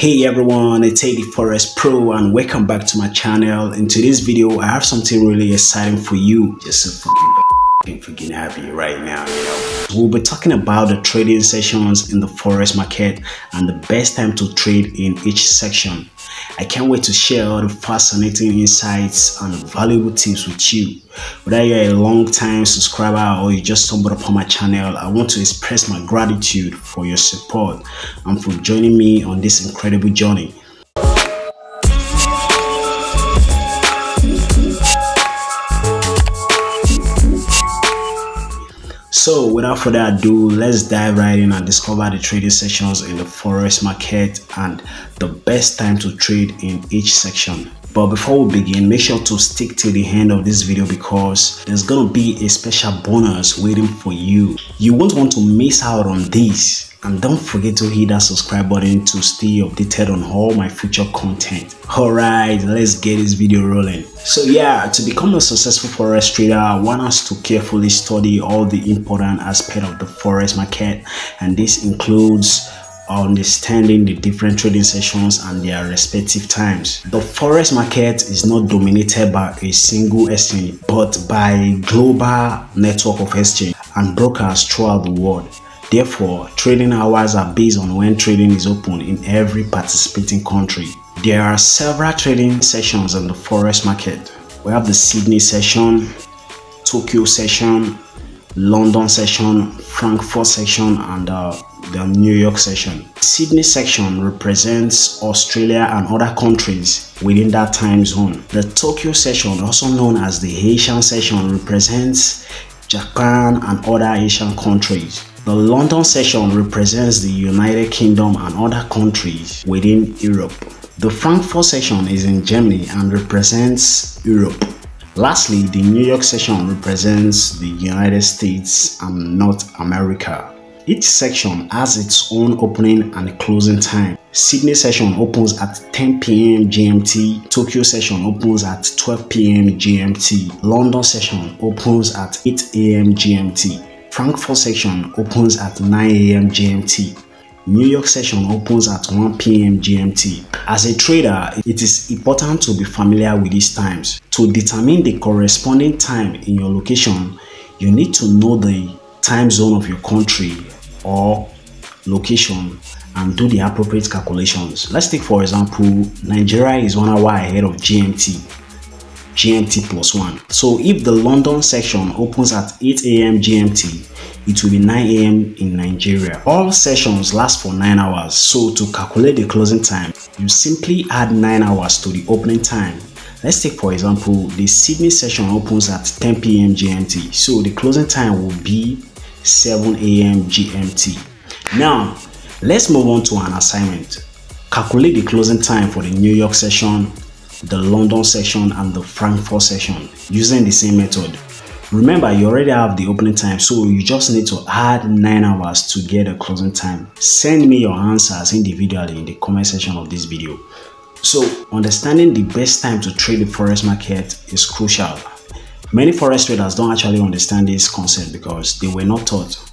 Hey everyone, it's AD Forex Pro and welcome back to my channel. In today's video, I have something really exciting for you. Just a fucking freaking happy right now, you know. We'll be talking about the trading sessions in the forex market and the best time to trade in each section. I can't wait to share all the fascinating insights and valuable tips with you. Whether you're a long time subscriber or you just stumbled upon my channel, I want to express my gratitude for your support and for joining me on this incredible journey. So without further ado, let's dive right in and discover the trading sections in the forex market and the best time to trade in each section. But before we begin, make sure to stick to the end of this video because there's gonna be a special bonus waiting for you. You won't want to miss out on this. And don't forget to hit that subscribe button to stay updated on all my future content. All right let's get this video rolling. So yeah to become a successful forex trader i want us to carefully study all the important aspects of the forex market. And this includes understanding the different trading sessions and their respective times. The forex market is not dominated by a single exchange but by a global network of exchange and brokers throughout the world. Therefore, trading hours are based on when trading is open in every participating country. There are several trading sessions in the forex market. We have the Sydney session, Tokyo session, London session, Frankfurt session, and uh, the New York session. Sydney section represents Australia and other countries within that time zone. The Tokyo session, also known as the Asian session, represents Japan and other Asian countries. The London session represents the United Kingdom and other countries within Europe. The Frankfurt session is in Germany and represents Europe. Lastly, the New York session represents the United States and North America. Each section has its own opening and closing time. Sydney session opens at 10 p.m. GMT, Tokyo session opens at 12 p.m. GMT, London session opens at 8 a.m. GMT. Frankfurt section opens at 9 a.m. GMT. New York session opens at 1 p.m. GMT. As a trader, it is important to be familiar with these times. To determine the corresponding time in your location, you need to know the time zone of your country or location and do the appropriate calculations. Let's take for example, Nigeria is one hour ahead of GMT GMT plus 1. So if the London session opens at 8 a.m. GMT, it will be 9 a.m. in Nigeria. All sessions last for 9 hours. So to calculate the closing time, you simply add 9 hours to the opening time. Let's take for example, the Sydney session opens at 10 p.m. GMT. So the closing time will be 7 a.m. GMT. Now, let's move on to an assignment. Calculate the closing time for the New York session the London session and the Frankfurt session using the same method. Remember, you already have the opening time, so you just need to add 9 hours to get a closing time. Send me your answers individually in the comment section of this video. So, understanding the best time to trade the forex market is crucial. Many forex traders don't actually understand this concept because they were not taught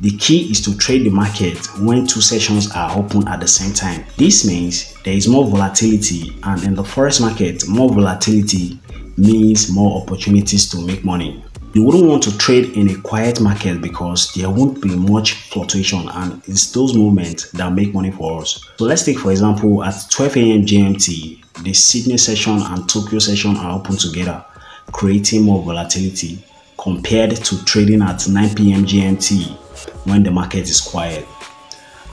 the key is to trade the market when two sessions are open at the same time. This means there is more volatility and in the forex market, more volatility means more opportunities to make money. You wouldn't want to trade in a quiet market because there won't be much fluctuation and it's those moments that make money for us. So let's take for example at 12 a.m. GMT, the Sydney session and Tokyo session are open together, creating more volatility compared to trading at 9 p.m. GMT when the market is quiet.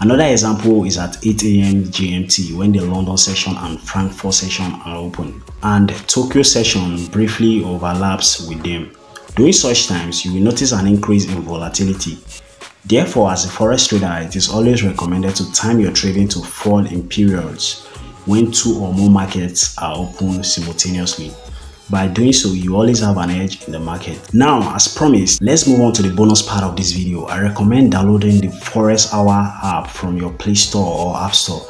Another example is at 8 a.m. GMT when the London session and Frankfurt session are open and Tokyo session briefly overlaps with them. During such times, you will notice an increase in volatility. Therefore, as a forex trader, it is always recommended to time your trading to fall in periods when two or more markets are open simultaneously. By doing so, you always have an edge in the market. Now, as promised, let's move on to the bonus part of this video. I recommend downloading the Forex Hour app from your Play Store or App Store.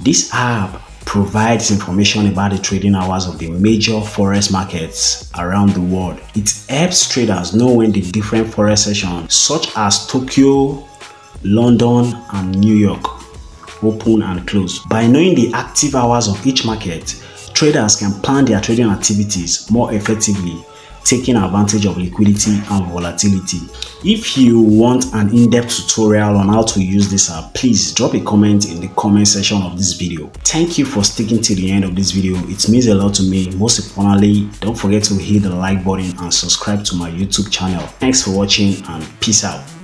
This app provides information about the trading hours of the major forex markets around the world. It helps traders know when the different forex sessions such as Tokyo, London and New York open and close. By knowing the active hours of each market, traders can plan their trading activities more effectively taking advantage of liquidity and volatility. If you want an in-depth tutorial on how to use this app, please drop a comment in the comment section of this video. Thank you for sticking to the end of this video. It means a lot to me. Most importantly, don't forget to hit the like button and subscribe to my YouTube channel. Thanks for watching and peace out.